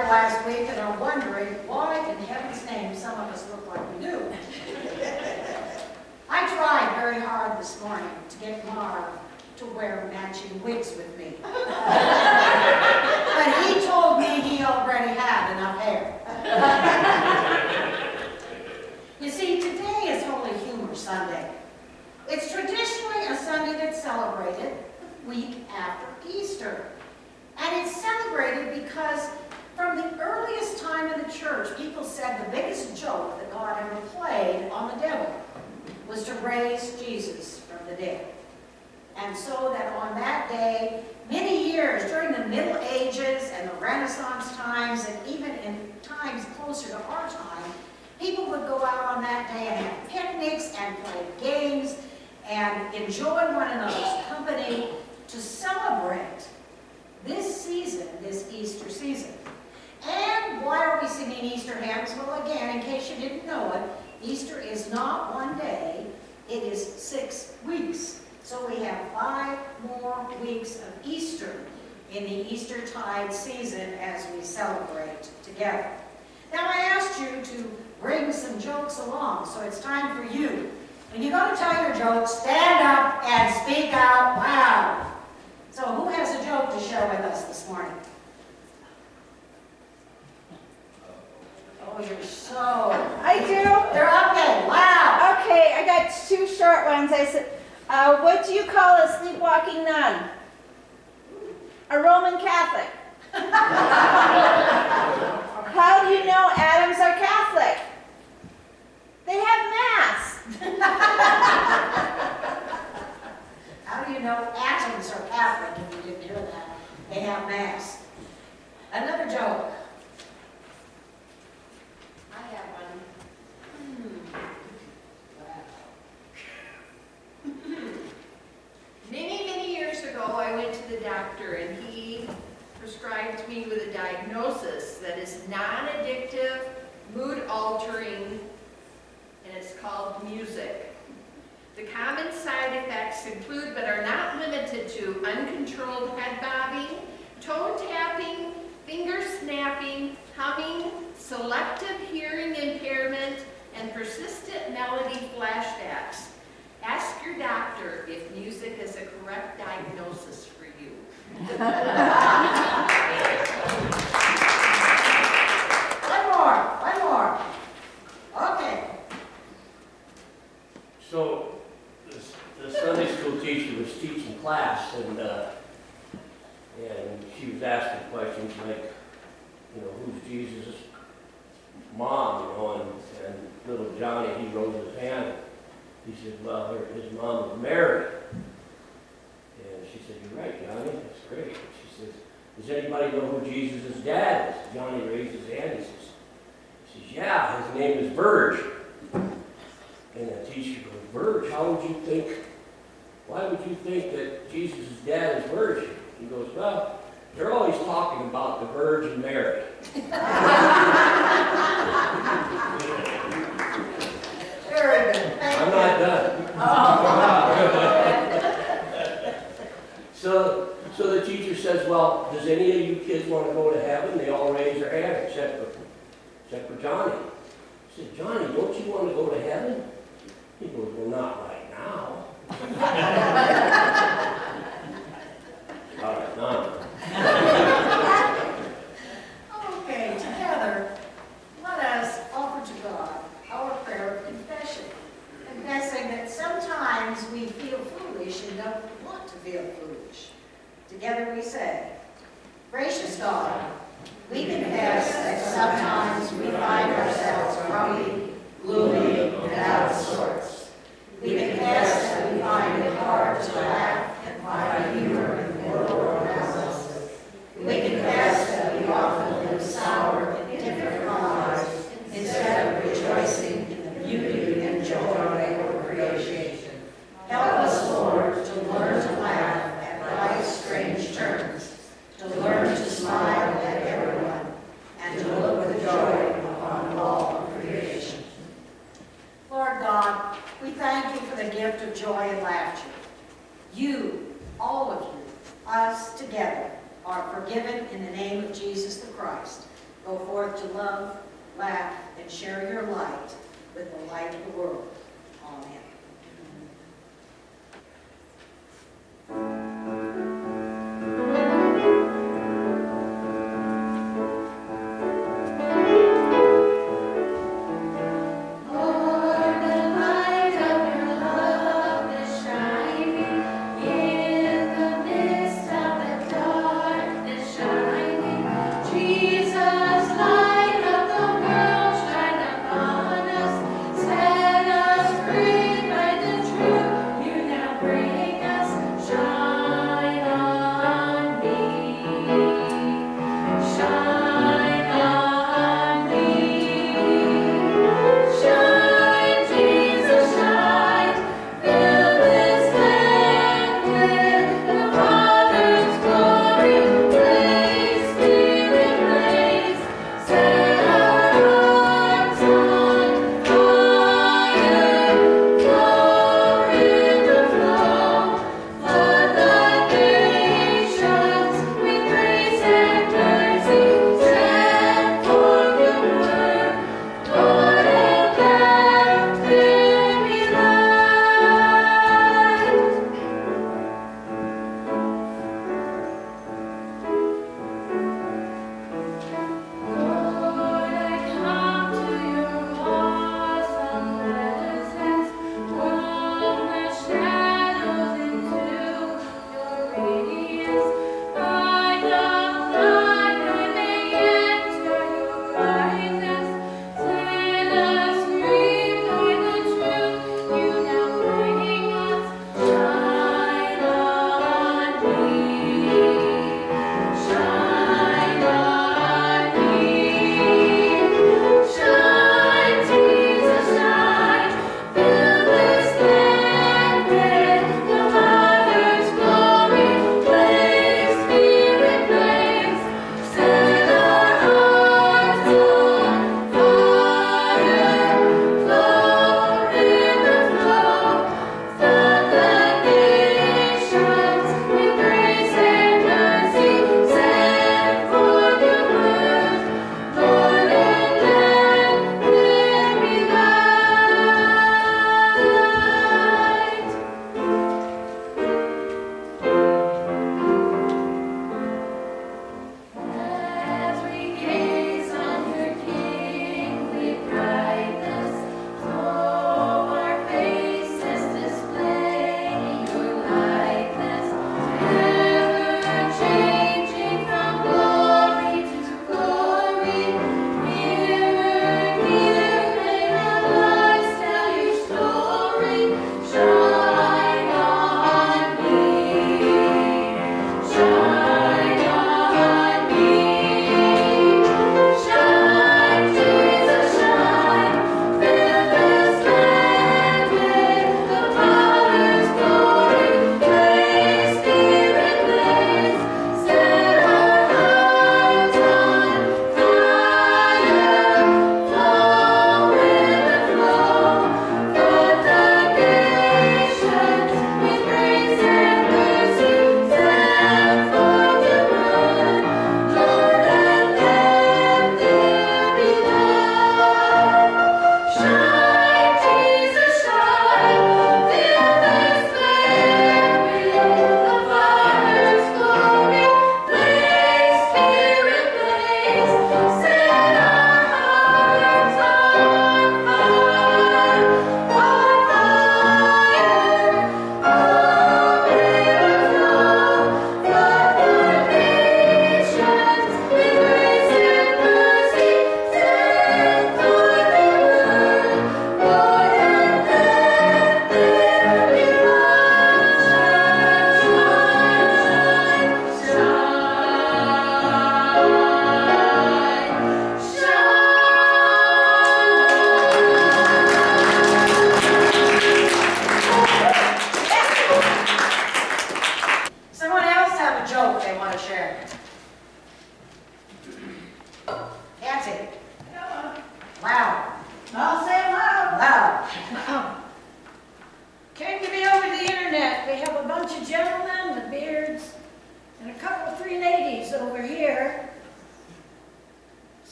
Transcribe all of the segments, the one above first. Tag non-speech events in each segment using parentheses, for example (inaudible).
here last week and are wondering why in heaven's name some of us look like we do. I tried very hard this morning to get Marv to wear matching wigs with me. But he told me he already had enough hair. You see, today is Holy Humor Sunday. It's traditionally a Sunday that's celebrated week after Easter. And it's celebrated because from the earliest time in the church, people said the biggest joke that God ever played on the devil was to raise Jesus from the dead. And so that on that day, many years during the Middle Ages and the Renaissance times, and even in times closer to our time, people would go out on that day and have picnics and play games and enjoy one another's company to celebrate this season, this Easter season. And why are we singing Easter hymns? Well, again, in case you didn't know it, Easter is not one day, it is six weeks. So we have five more weeks of Easter in the Eastertide season as we celebrate together. Now, I asked you to bring some jokes along, so it's time for you. When you go to tell your jokes, stand up and speak out loud. So who has a joke to share with us this morning? Oh, you're so, I do? they're up there, wow. Okay, I got two short ones. I said, uh, what do you call a sleepwalking nun? A Roman Catholic. (laughs) How do you know atoms are Catholic? They have mass. (laughs) How do you know atoms are Catholic if you didn't hear that? They have mass. Another joke. I have one. Hmm. Wow. Many, many years ago, I went to the doctor and he prescribed me with a diagnosis that is non-addictive, mood-altering, and it's called music. The common side effects include, but are not limited to, uncontrolled head bobbing, toe tapping, finger snapping, humming, selective hearing impairment, and persistent melody flashbacks. Ask your doctor if music is a correct diagnosis for you. One more, one more. Okay. So, this- the Sunday school teacher was teaching class, and, uh, and she was asking questions like, you know, who's Jesus' mom, you know, and, and little Johnny, he rose his hand. He said, well, her, his mom was Mary. And she said, you're right, Johnny, that's great. She says, does anybody know who Jesus' dad is? Johnny raised his hand, he says, he says, yeah, his name is Burge. And the teacher goes, Verge, how would you think, why would you think that Jesus' dad is virgin? He goes, well, they're always talking about the Virgin Mary. (laughs) Very I'm not done. (laughs) So, so the teacher says, well, does any of you kids want to go to heaven? They all raise their hand except for, except for Johnny. He said, Johnny, don't you want to go to heaven? He goes, well, not right now. All right, now. Okay, together, let us offer to God our prayer of confession, confessing that sometimes we feel foolish and don't want to feel foolish. Together we say, Gracious God, we confess that sometimes we find ourselves grumpy, gloomy, and out of sorts.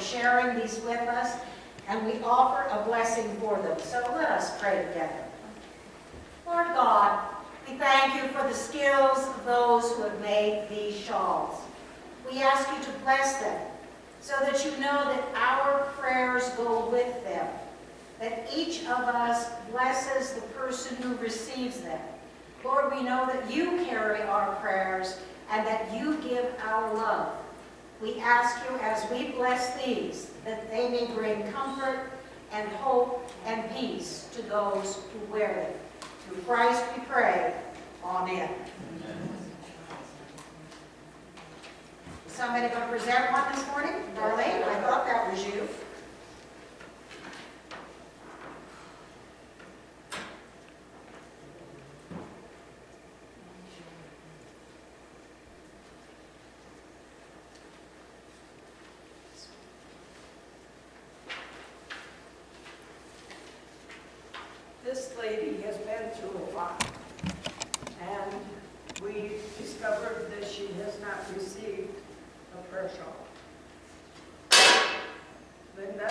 Sharing these with us, and we offer a blessing for them. So let us pray together. Lord God, we thank you for the skills of those who have made these shawls. We ask you to bless them so that you know that our prayers go with them, that each of us blesses the person who receives them. Lord, we know that you carry our prayers and that you give our love. We ask you as we bless these, that they may bring comfort and hope and peace to those who wear them. Through Christ we pray. Amen. Is somebody going to present one this morning? Darlene, I thought that was you. This lady has been through a lot, and we discovered that she has not received a prayer shawl. Linda,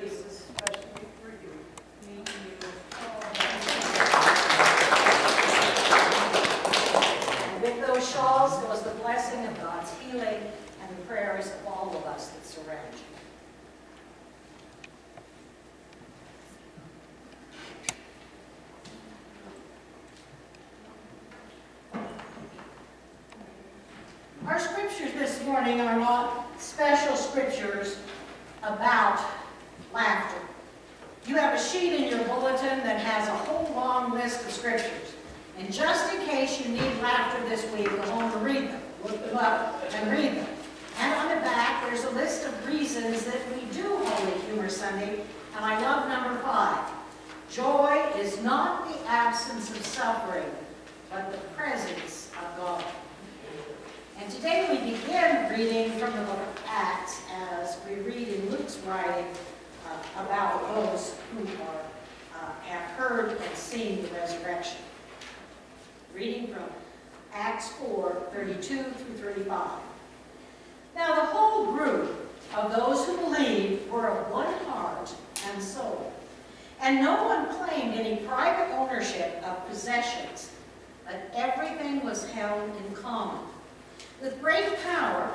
this is especially for you. And with those shawls goes the blessing of God's healing and the prayers of all of us that surround you. Our scriptures this morning are not special scriptures about laughter. You have a sheet in your bulletin that has a whole long list of scriptures. And just in case you need laughter this week, go home and read them. Look them up and read them. And on the back, there's a list of reasons that we do Holy Humor Sunday, and I love number five. Joy is not the absence of suffering, but the presence of God. And today we begin reading from the book of Acts as we read in Luke's writing uh, about those who are, uh, have heard and seen the resurrection. Reading from Acts 4, 32 through 35. Now the whole group of those who believed were of one heart and soul. And no one claimed any private ownership of possessions, but everything was held in common. With great power,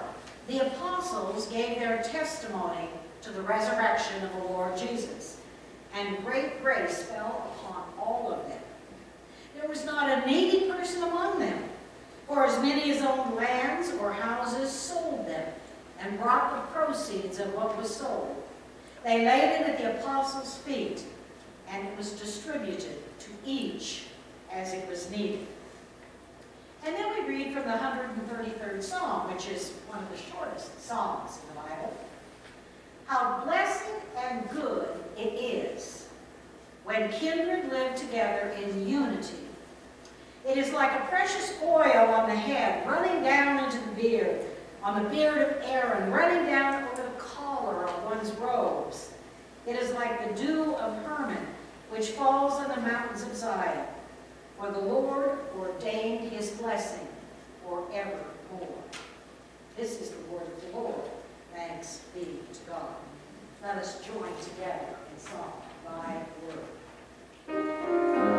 the apostles gave their testimony to the resurrection of the Lord Jesus, and great grace fell upon all of them. There was not a needy person among them, for as many as owned lands or houses sold them, and brought the proceeds of what was sold. They laid it at the apostles' feet, and it was distributed to each as it was needed. And then we read from the 133rd Psalm, which is one of the shortest psalms in the Bible. How blessed and good it is when kindred live together in unity. It is like a precious oil on the head, running down into the beard, on the beard of Aaron, running down over the collar of one's robes. It is like the dew of Hermon, which falls on the mountains of Zion. For the Lord ordained his blessing forevermore. This is the word of the Lord. Thanks be to God. Let us join together in song, Thy Word.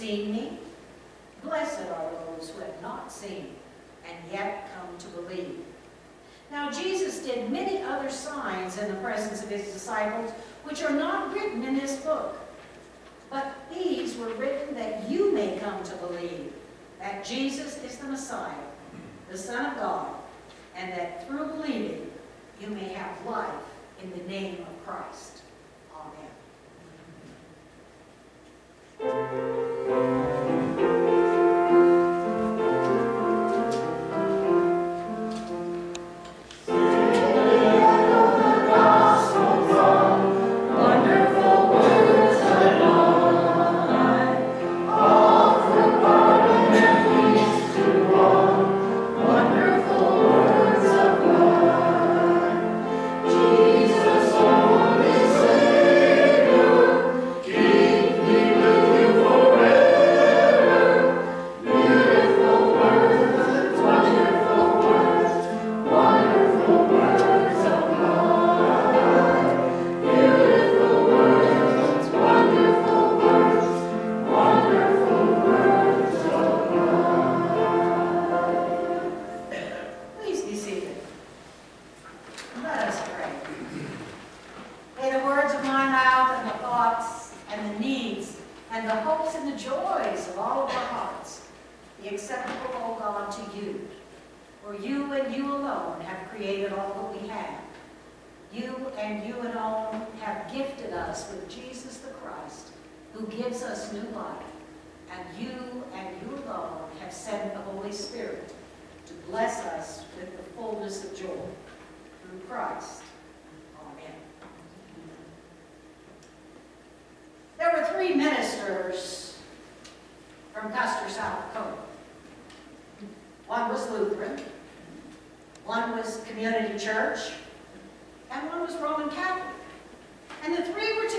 Me? Blessed are those who have not seen and yet come to believe. Now Jesus did many other signs in the presence of his disciples, which are not written in this book. But these were written that you may come to believe that Jesus is the Messiah, the Son of God, and that through believing you may have life in the name of Christ. Amen.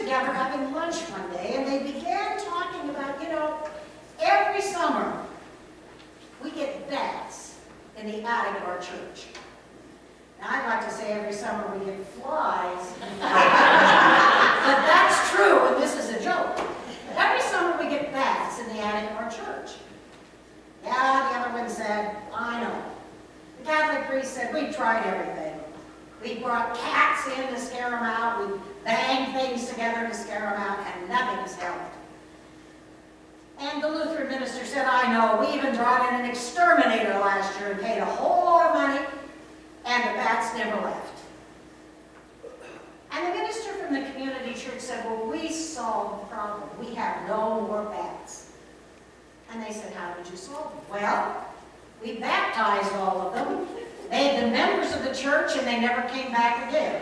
Together having lunch one day, and they began talking about, you know, every summer we get bats in the attic of our church. Now, I'd like to say every summer we get flies. (laughs) but that's true, and this is a joke. Every summer we get bats in the attic of our church. Yeah, the other one said, I know. The Catholic priest said, we tried everything. We brought cats in to scare them out. We banged things together to scare them out, and nothing has helped. And the Lutheran minister said, I know, we even brought in an exterminator last year and paid a whole lot of money, and the bats never left. And the minister from the community church said, well, we solved the problem. We have no more bats. And they said, how did you solve it? Well, we baptized all of them, they had the members of the church and they never came back again.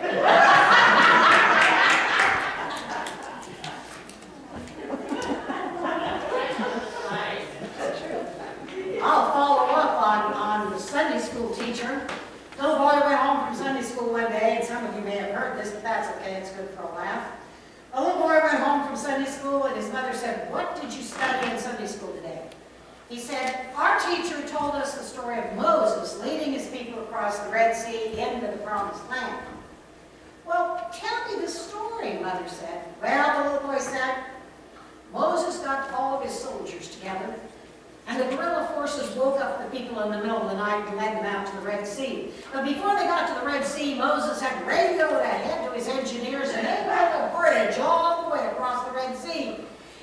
I'll follow up on, on the Sunday school teacher. Little boy went home from Sunday school one day, and some of you may have heard this, but that's okay, it's good for a laugh. A little boy went home from Sunday school, and his mother said, what did you study in Sunday school today? He said, our teacher told us the story of Moses leading his people across the Red Sea into the promised land. Well, tell me the story, mother said. Well, the little boy said, Moses got all of his soldiers together, and the guerrilla forces woke up the people in the middle of the night and led them out to the Red Sea. But before they got to the Red Sea, Moses had radioed ahead to his engineers, and they built a bridge all the way across the Red Sea.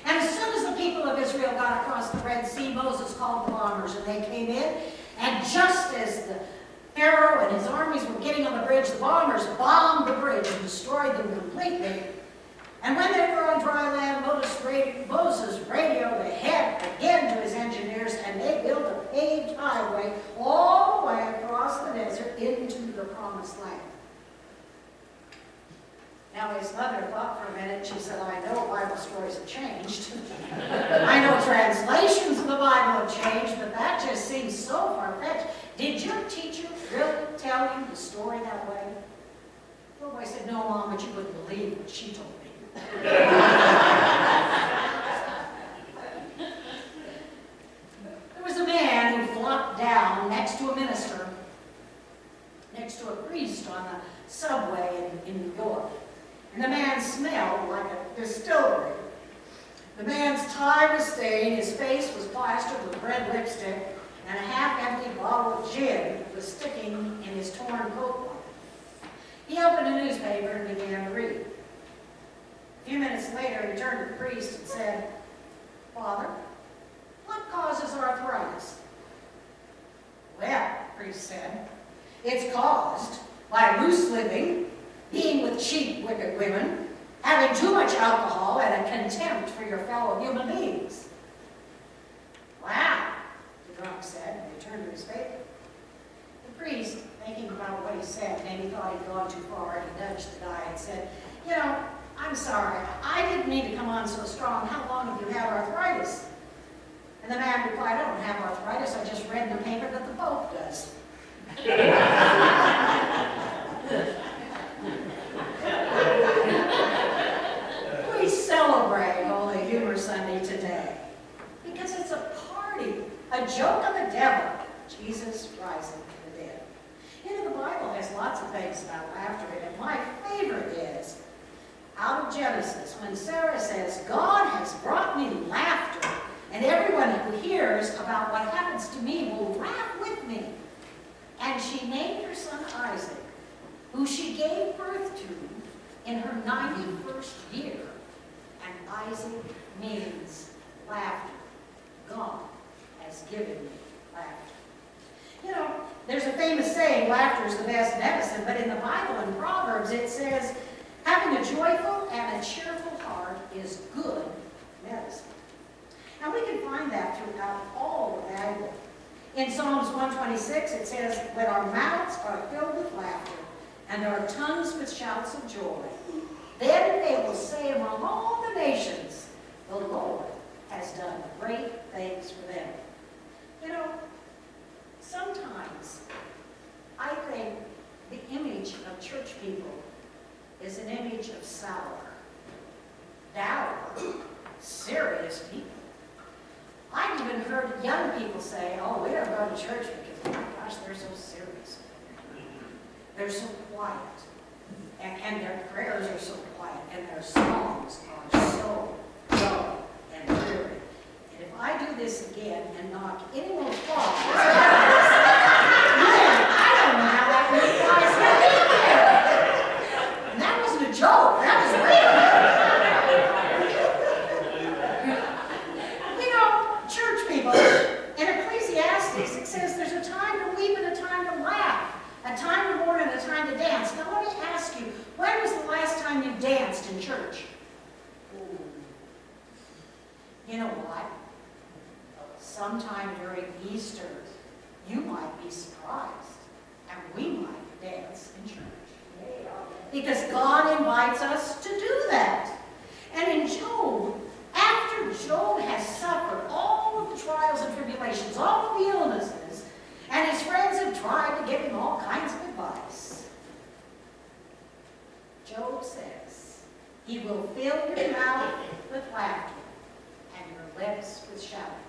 And as soon as the people of Israel got across the Red Sea, Moses called the bombers, and they came in, and just as the Pharaoh and his armies were getting on the bridge, the bombers bombed the bridge and destroyed them completely. And when they were on dry land, Moses, ra- Moses radioed ahead again to his engineers, and they built a paved highway all the way across the desert into the promised land. Now his mother thought for a minute, she said, I know Bible stories have changed. (laughs) I know translations of the Bible have changed, but that just seems so far-fetched. Did your teacher really tell you the story that way? The boy said, no, Mom, but you wouldn't believe what she told me. (laughs) There was a man who flopped down next to a minister, next to a priest on the subway in, in New York. And the man smelled like a distillery. The man's tie was stained, his face was plastered with red lipstick, and a half-empty bottle of gin was sticking in his torn coat. He opened a newspaper and began to read. A few minutes later, he turned to the priest and said, Father, what causes arthritis? Well, the priest said, it's caused by loose living, being with cheap, wicked women, having too much alcohol, and a contempt for your fellow human beings. Wow, the drunk said, and he turned to his paper. The priest, thinking about what he said, maybe thought he'd gone too far, and he nudged the guy and said, you know, I'm sorry, I didn't mean to come on so strong. How long have you had arthritis? And the man replied, I don't have arthritis, I just read in the paper that the Pope does. (laughs) We celebrate Holy Humor Sunday today because it's a party, a joke on the devil, Jesus rising from the dead. You know, the Bible has lots of things about laughter it. My favorite is out of Genesis when Sarah says, God has brought me laughter, and everyone who hears about what happens to me will laugh with me. And she named her son Isaac, who she gave birth to in her 91st year. And Isaac means laughter. God has given me laughter. You know, there's a famous saying, laughter is the best medicine, but in the Bible, in Proverbs, it says, having a joyful and a cheerful heart is good medicine. And we can find that throughout all the Bible. In Psalms 126, it says, When our mouths are filled with laughter, and our tongues with shouts of joy, then they will say among all the nations, The Lord has done great things for them. You know, sometimes I think the image of church people is an image of sour, dour, serious people. I've even heard young people say, oh, we don't go to church because, my gosh, they're so serious. They're so quiet. And, and their prayers are so quiet, and their songs are so. And if I do this again and knock any more clocks, I don't know how that many guys got in there. And that wasn't a joke, that was real. (laughs) You know, church people, in Ecclesiastes, it says there's a time to weep and a time to laugh, a time to mourn and a time to dance. Now let me ask you, when was the last time you danced in church? You know what? sometime during Easter, you might be surprised, and we might dance in church. Because God invites us to do that. And in Job, after Job has suffered all of the trials and tribulations, all of the illnesses, and his friends have tried to give him all kinds of advice, Job says, He will fill your mouth with laughter and your lips with shouting.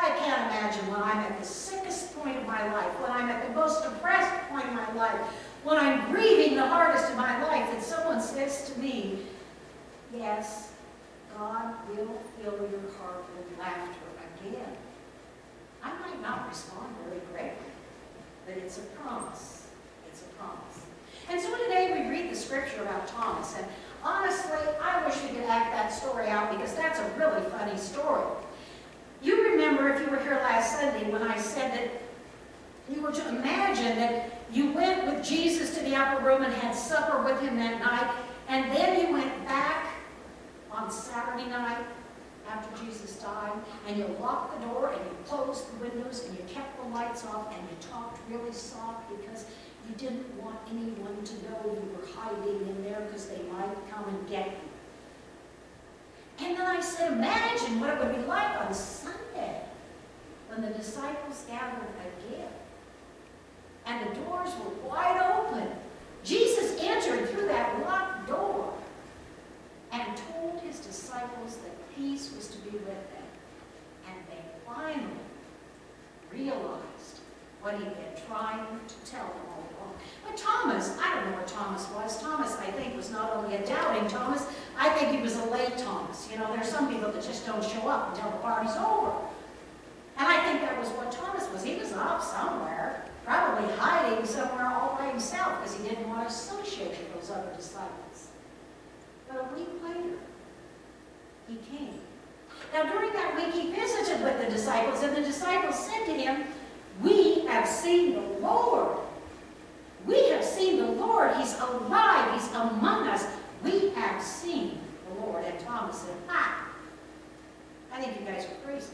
I can't imagine when I'm at the sickest point of my life, when I'm at the most depressed point of my life, when I'm grieving the hardest of my life, that someone says to me, Yes, God will fill your heart with laughter again. I might not respond very greatly, but it's a promise. It's a promise. And so today we read the scripture about Thomas, and honestly, I wish we could act that story out because that's a really funny story. Remember, if you were here last Sunday, when I said that you were to imagine that you went with Jesus to the upper room and had supper with him that night, and then you went back on Saturday night after Jesus died, and you locked the door and you closed the windows and you kept the lights off and you talked really soft because you didn't want anyone to know you were hiding in there because they might come and get you. And then I said, imagine what it would be like on Sunday when the disciples gathered again. And the doors were wide open. Jesus entered through that locked door and told his disciples that peace was to be with them. And they finally realized what he'd been trying to tell them all But Thomas, I don't know where Thomas was. Thomas, I think, was not only a doubting Thomas, I think he was a late Thomas. You know, there's some people that just don't show up until the party's over. And I think that was what Thomas was. He was off somewhere, probably hiding somewhere all by himself because he didn't want to associate with those other disciples. But a week later, he came. Now, during that week, he visited with the disciples, and the disciples said to him, We have seen the Lord. We have seen the Lord. He's alive. He's among us. We have seen the Lord. And Thomas said, Ah, I think you guys are crazy.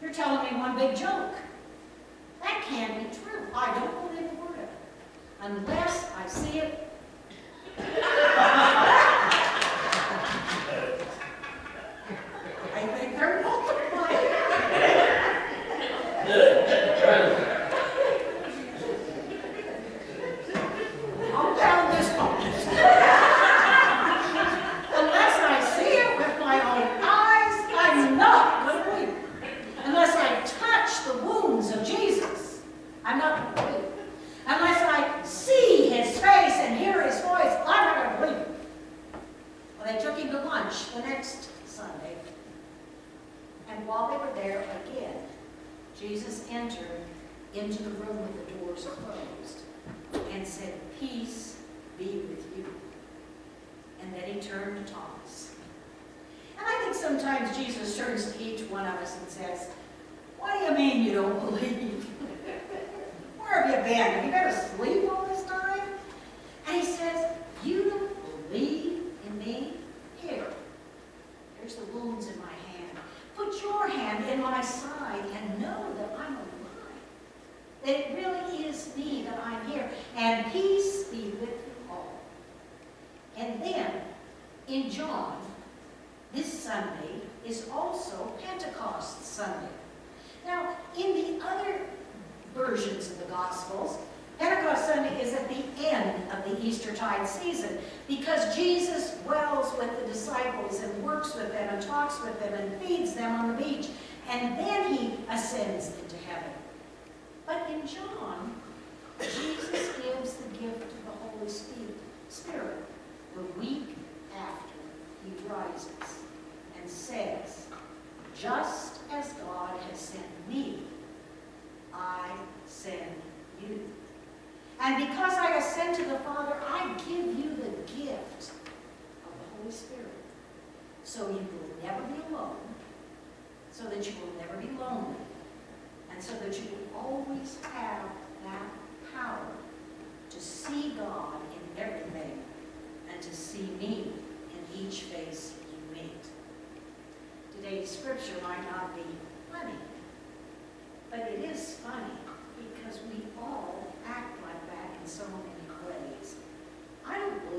You're telling me one big joke. That can't be true. I don't believe a word of it. Unless I see it (laughs) I think they're multiplying.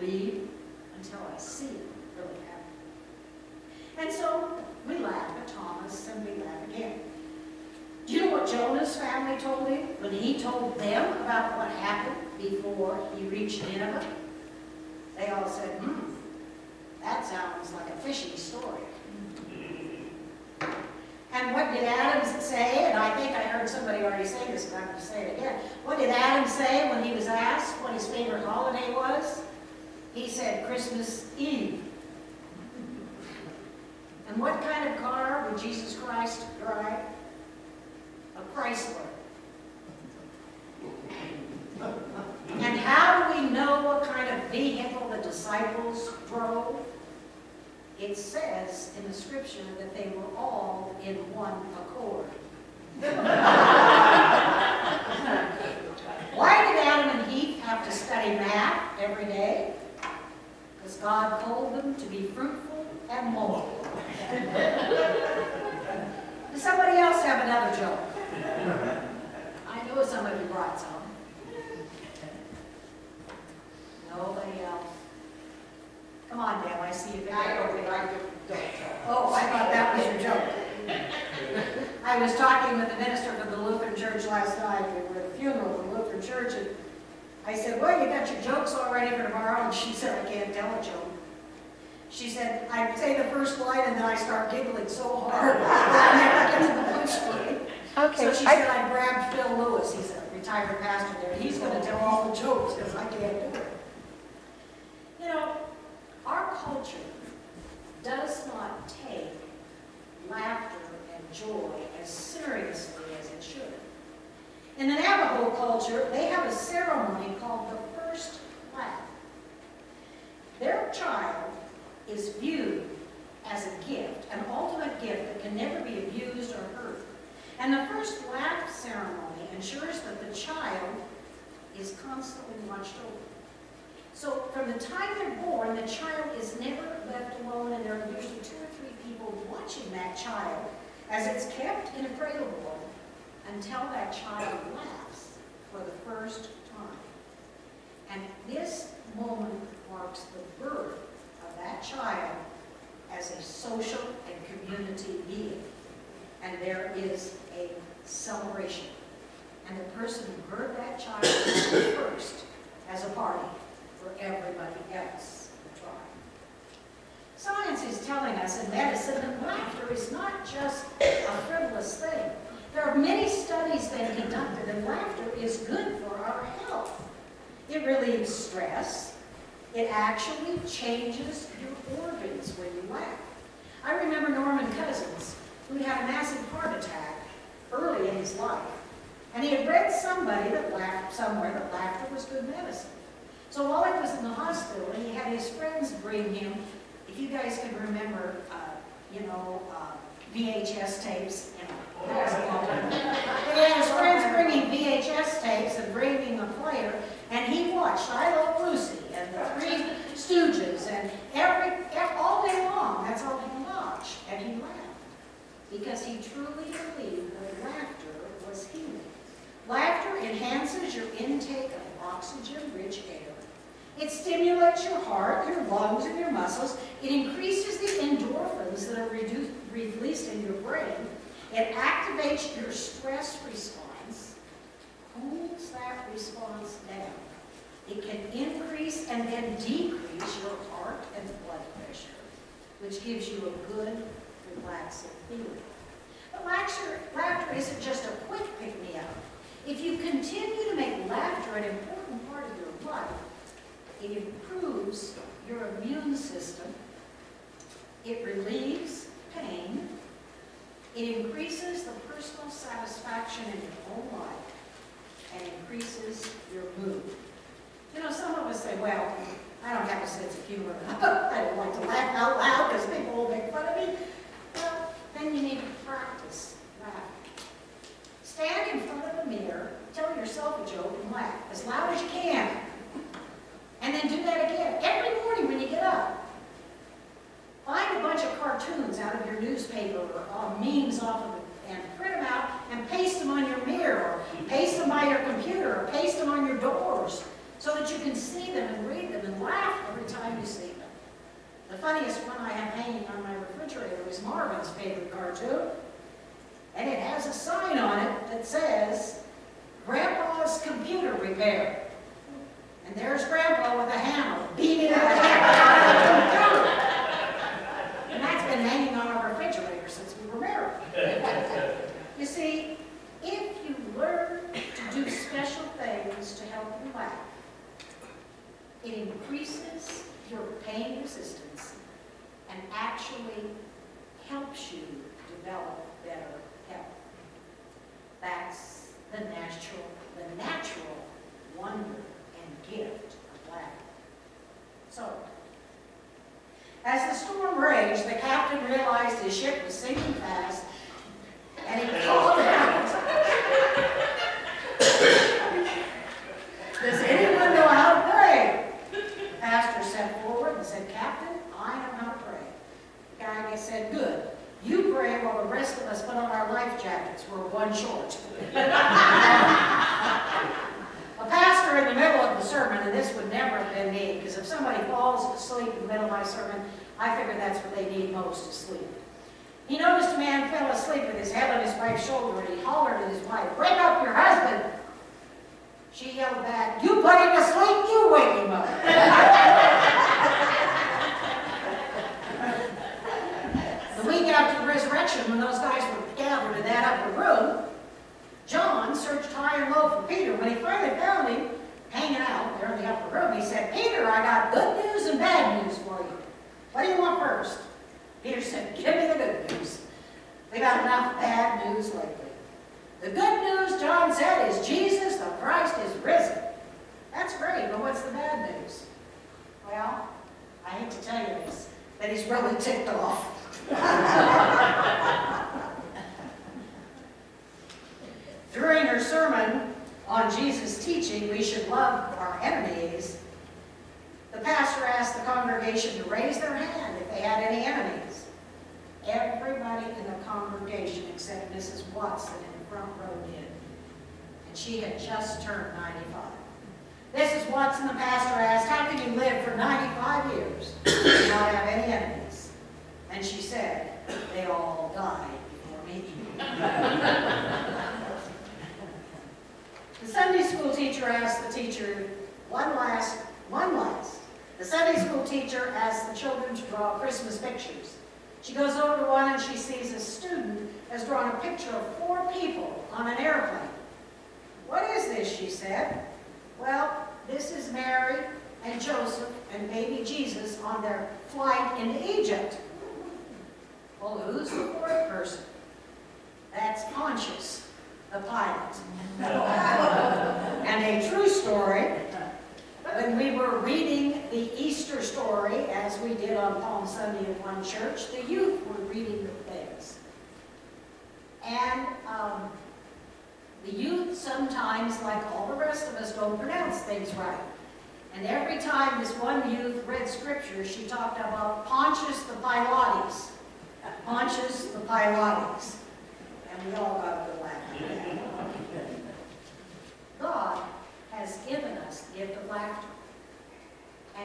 Believe until I see it really happen. And so we laugh at Thomas and we laugh again. Do you know what Jonah's family told him when he told them about what happened before he reached Nineveh? They all said, hmm, That sounds like a fishy story. And what did Adams say? And I think I heard somebody already say this, but I'm going to say it again. What did Adam say when he was asked what his favorite holiday was? He said Christmas Eve. And what kind of car would Jesus Christ drive? A Chrysler. And how do we know what kind of vehicle the disciples drove? It says in the scripture that they were all in one accord. (laughs) Why did Adam and Eve have to study math every day? Because God told them to be fruitful and multiply. Does somebody else have another joke? I know somebody brought some. Nobody else? Come on, Dan, I see you. I don't think I could, Oh, I thought that was your joke. I was talking with the minister from the Lutheran church last night, we were at a funeral from Lutheran church, and I said, well, you got your jokes all ready for tomorrow, and she said, I can't tell a joke. She said, I say the first line, and then I start giggling so hard, I never get to the punchline. Okay, So she I- said, I grabbed Phil Lewis, he's a retired pastor there, he's gonna tell all the jokes, because I can't do it. You know, our culture does not take laughter and joy as seriously as it should. In the Navajo culture, they have a ceremony called the first laugh. Their child is viewed as a gift, an ultimate gift that can never be abused or hurt. And the first laugh ceremony ensures that the child is constantly watched over. So from the time they're born, the child is never left alone, and there are usually two or three people watching that child as it's kept in a cradle until that child laughs for the first time. And this moment marks the birth of that child as a social and community being. And there is a celebration. And the person who birthed that child first has a party for everybody else in the tribe. Science is telling us in medicine that laughter is not just a frivolous thing. There are many studies been conducted, and laughter is good for our health. It relieves stress. It actually changes your organs when you laugh. I remember Norman Cousins, who had a massive heart attack early in his life. And he had read somebody that laughed somewhere that laughter was good medicine. So while he was in the hospital, he had his friends bring him, if you guys can remember, uh, you know, uh, VHS tapes, you know, that was a long time ago. He had his friends bringing VHS tapes and bringing a player, and he watched I Love Lucy and the Three Stooges and every, all day long, that's all he watched, and he laughed. Because he truly believed that laughter was healing. Laughter enhances your intake of oxygen-rich air. It stimulates your heart, your lungs, and your muscles. It increases the endorphins that are released in your brain. It activates your stress response, cools that response down. It can increase and then decrease your heart and blood pressure, which gives you a good, relaxing feeling. But laughter, laughter isn't just a quick pick-me-up. If you continue to make laughter an important part of your life, it improves your immune system, it relieves it increases the personal satisfaction in your own life, and increases your mood. You know, some of us say, well, I don't have a sense of humor. (laughs) I don't like to laugh out loud because people will make fun of me. Well, then you need to practice laughing. Stand in front of a mirror, tell yourself a joke, and laugh as loud as you can. And then do that again every morning when you get up. A bunch of cartoons out of your newspaper or memes off of it and print them out and paste them on your mirror or paste them by your computer or paste them on your doors so that you can see them and read them and laugh every time you see them. The funniest one I have hanging on my refrigerator is Marvin's favorite cartoon. And it has a sign on it that says, Grandpa's Computer Repair. And there's Grandpa with a hammer beating the (laughs) That's been hanging on our refrigerator since we were married. (laughs) you see, if you learn to do special things to help you laugh, it increases your pain resistance and actually helps you develop better health. That's the natural, the natural wonder and gift of laughter. So as the storm raged, the captain realized his ship was sinking fast, and he called out, Does anyone know how to pray? The pastor stepped forward and said, Captain, I know how to pray. The guy said, Good. You pray while the rest of us put on our life jackets. We're one short. (laughs) Pastor in the middle of the sermon, and this would never have been me, because if somebody falls asleep in the middle of my sermon, I figure that's what they need most is sleep. He noticed a man fell asleep with his head on his wife's shoulder, and he hollered at his wife, Wake up your husband! She yelled back, You put him to sleep, you wake him up.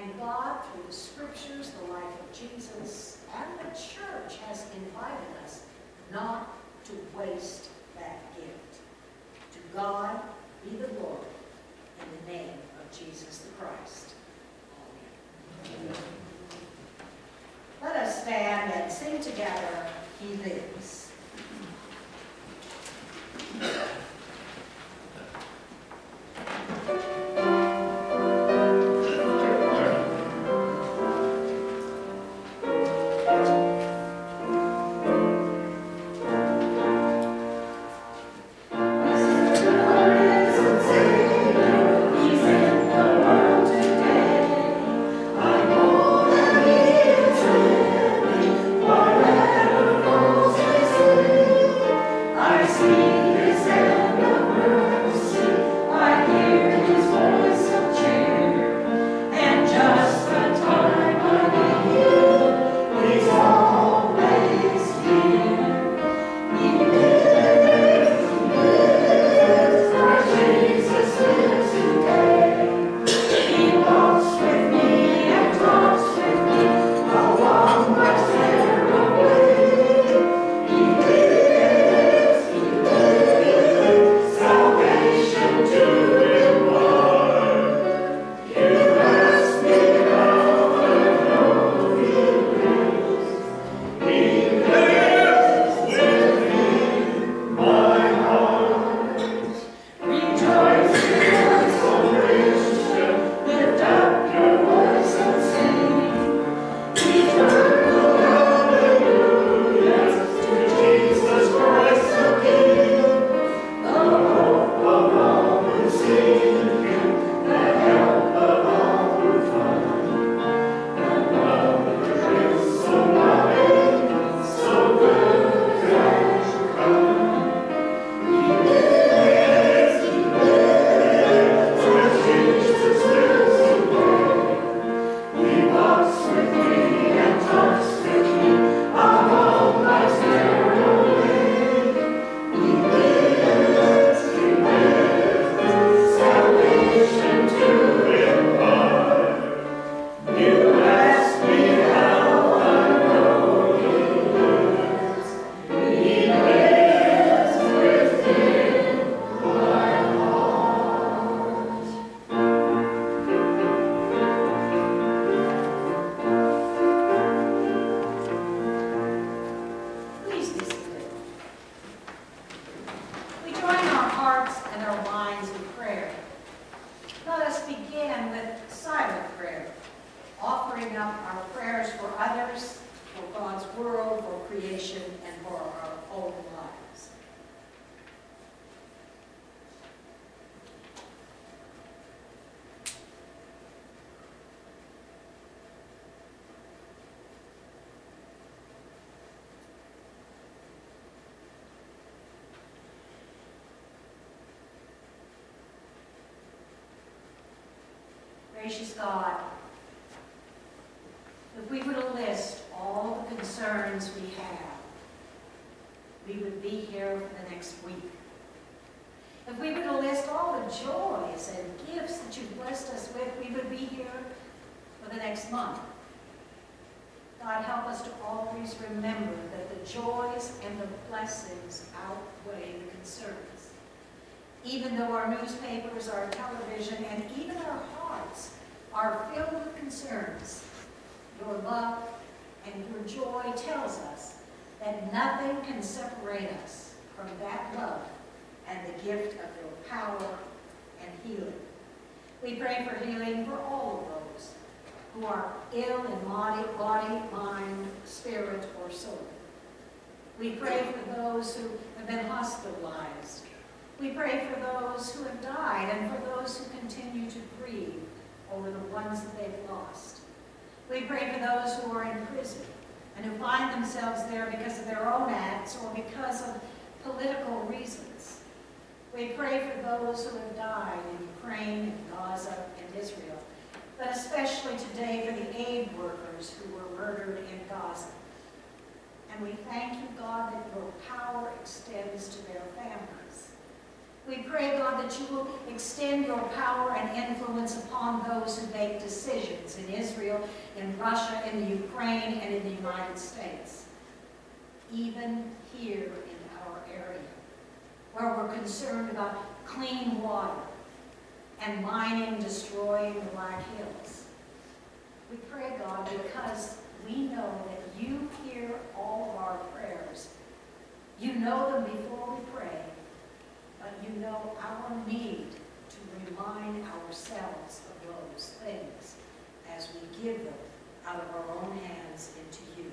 And God, through the scriptures, the life of Jesus, and the church, has invited us not to waste that gift. To God be the glory in the name of Jesus the Christ. Amen. Let us stand and sing together, He lives. God, if we were to list all the concerns we have, we would be here for the next week. If we were to list all the joys and gifts that you've blessed us with, we would be here for the next month. God, help us to always remember that the joys and the blessings outweigh the concerns. Even though our newspapers, our television, and even our hearts are filled with concerns, your love and your joy tells us that nothing can separate us from that love and the gift of your power and healing. We pray for healing for all of those who are ill in body, body, mind, spirit, or soul. We pray for those who have been hospitalized. We pray for those who have died and for those who continue to grieve over the ones that they've lost. We pray for those who are in prison and who find themselves there because of their own acts or because of political reasons. We pray for those who have died in Ukraine and Gaza and Israel, but especially today for the aid workers who were murdered in Gaza. And we thank you, God, that your power extends to their families. We pray, God, that you will extend your power and influence upon those who make decisions in Israel, in Russia, in the Ukraine, and in the United States. Even here in our area, where we're concerned about clean water and mining destroying the Black Hills. We pray, God, because we know that you hear all of our prayers. You know them before we pray, but you know our need to remind ourselves of those things as we give them out of our own hands into you.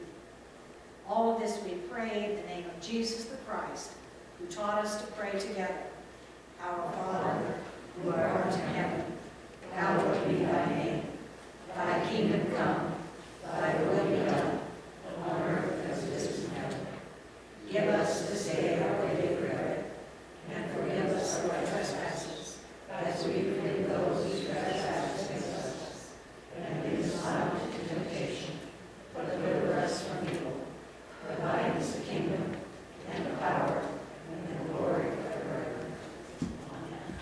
All of this we pray in the name of Jesus the Christ, who taught us to pray together. Our Father, who art in heaven, hallowed be thy name. Thy kingdom come, thy will be done, on earth as it is in heaven. Give us this day our daily bread, us trespasses, as we forgive those who trespass against us. And lead us not into temptation, but deliver us from evil. For thine is the kingdom, and the power, and the glory forever. Amen.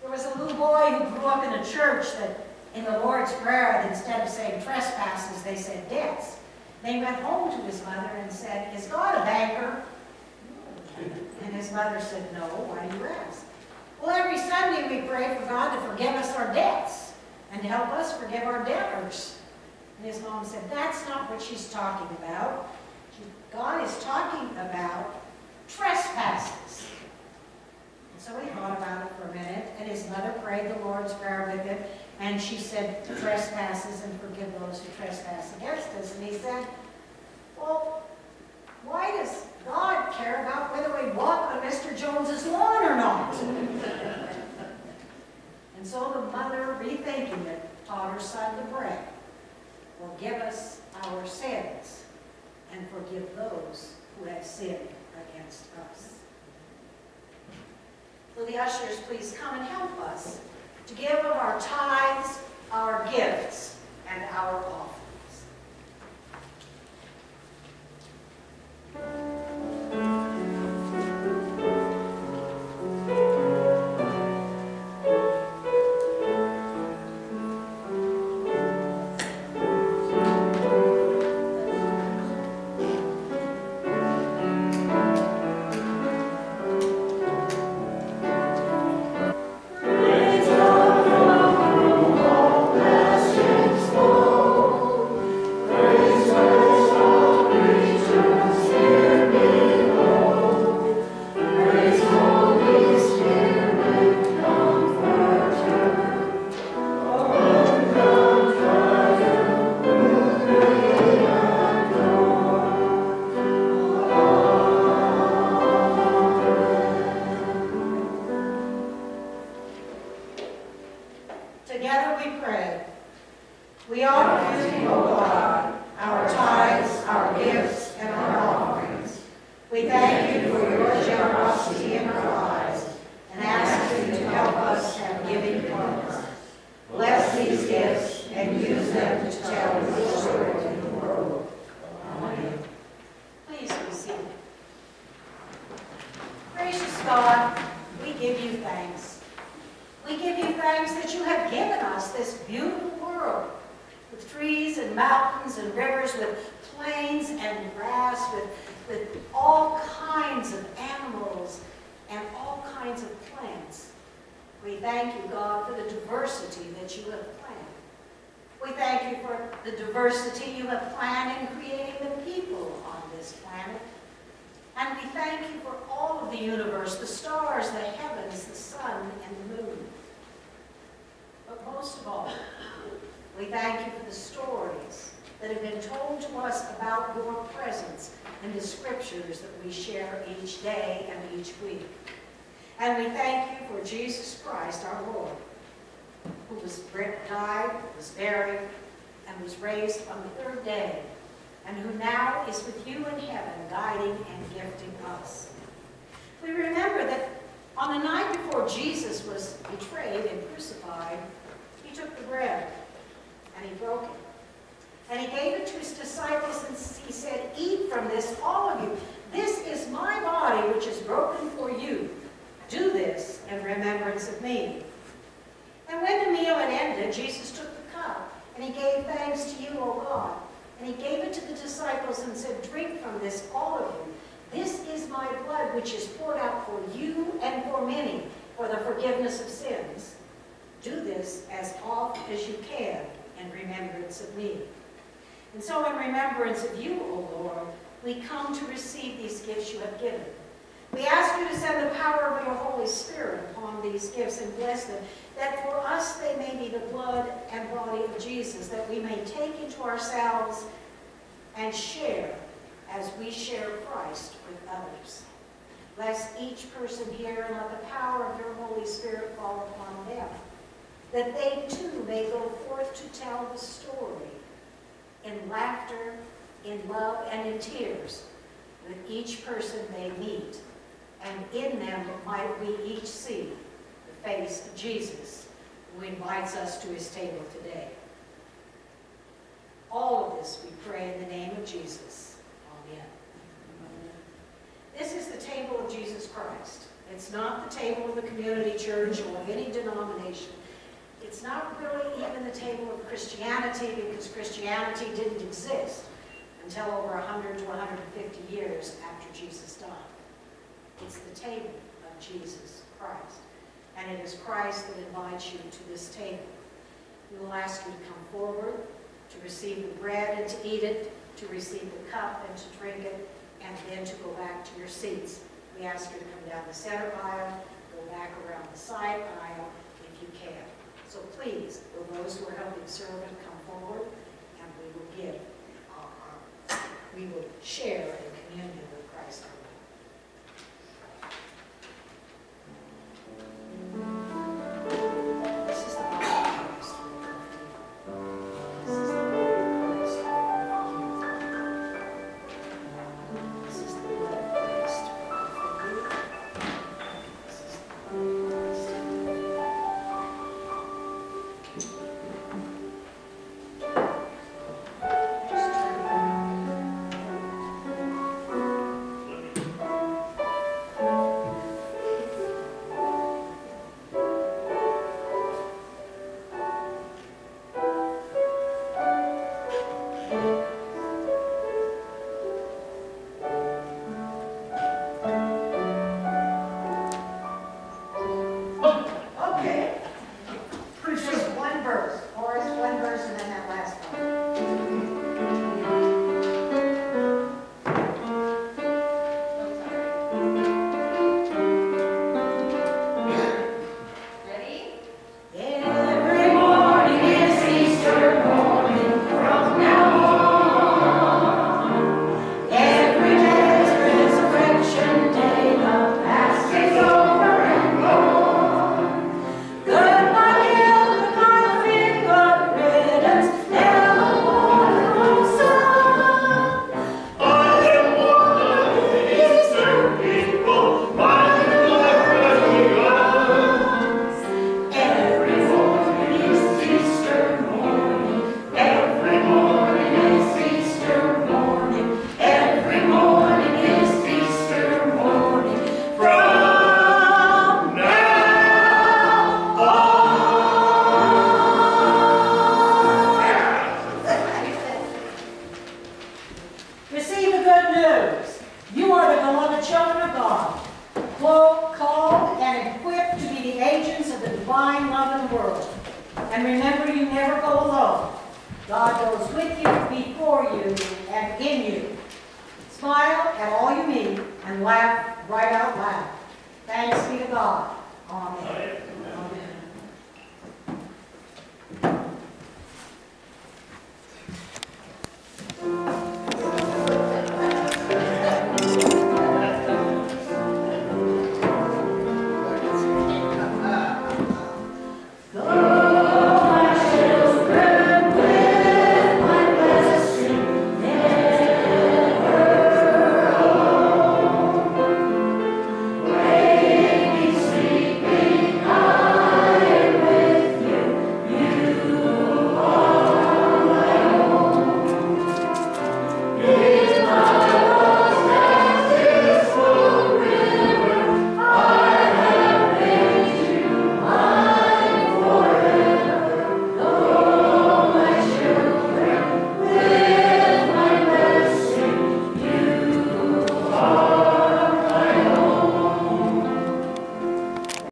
There was a little boy who grew up in a church that in the Lord's Prayer, instead of saying trespasses, they said debts. They went home to his mother and said, is God a banker? And his mother said, no, why do you ask? Well, every Sunday we pray for God to forgive us our debts and to help us forgive our debtors. And his mom said, that's not what she's talking about. God is talking about trespasses. And so he thought about it for a minute, and his mother prayed the Lord's Prayer with him, and she said, trespasses and forgive those who trespass against us. And he said, well, why does God care about whether we walk on Mr. Jones's lawn or not? And so the mother, rethinking it, taught her son to pray, forgive us our sins and forgive those who have sinned against us. Will the ushers please come and help us to give of our tithes, our gifts, and our offerings. God, we give you thanks. We give you thanks that you have given us this beautiful world with trees and mountains and rivers, with plains and grass, with, with all kinds of animals and all kinds of plants. We thank you, God, for the diversity that you have planned. We thank you for the diversity you have planned in creating the people on this planet. And we thank you for all of the universe, the stars, the heavens, the sun, and the moon. But most of all, we thank you for the stories that have been told to us about your presence in the scriptures that we share each day and each week. And we thank you for Jesus Christ, our Lord, who was died, was buried, and was raised on the third day, and who now is with you in heaven, guiding and gifting us. We remember that on the night before Jesus was betrayed and crucified, he took the bread and he broke it. And he gave it to his disciples and he said, Eat from this, all of you. This is my body which is broken for you. Do this in remembrance of me. And when the meal had ended, Jesus took the cup and he gave thanks to you, O God. And he gave it to the disciples and said, Drink from this, all of you. This is my blood which is poured out for you and for many for the forgiveness of sins. Do this as oft as you can in remembrance of me. And so in remembrance of you, O Lord, we come to receive these gifts you have given. We ask you to send the power of your Holy Spirit upon these gifts and bless them, that for us they may be the blood and body of Jesus, that we may take into ourselves and share as we share Christ with others. Bless each person here and let the power of your Holy Spirit fall upon them, that they too may go forth to tell the story in laughter, in love, and in tears that each person they meet. And in them might we each see face of Jesus, who invites us to his table today. All of this we pray in the name of Jesus. Amen. This is the table of Jesus Christ. It's not the table of the community church or of any denomination. It's not really even the table of Christianity because Christianity didn't exist until over 100 to 150 years after Jesus died. It's the table of Jesus Christ. And it is Christ that invites you to this table. We will ask you to come forward, to receive the bread and to eat it, to receive the cup and to drink it, and then to go back to your seats. We ask you to come down the center aisle, go back around the side aisle if you can. So please, will those who are helping serve and come forward, and we will give, our- we will share in communion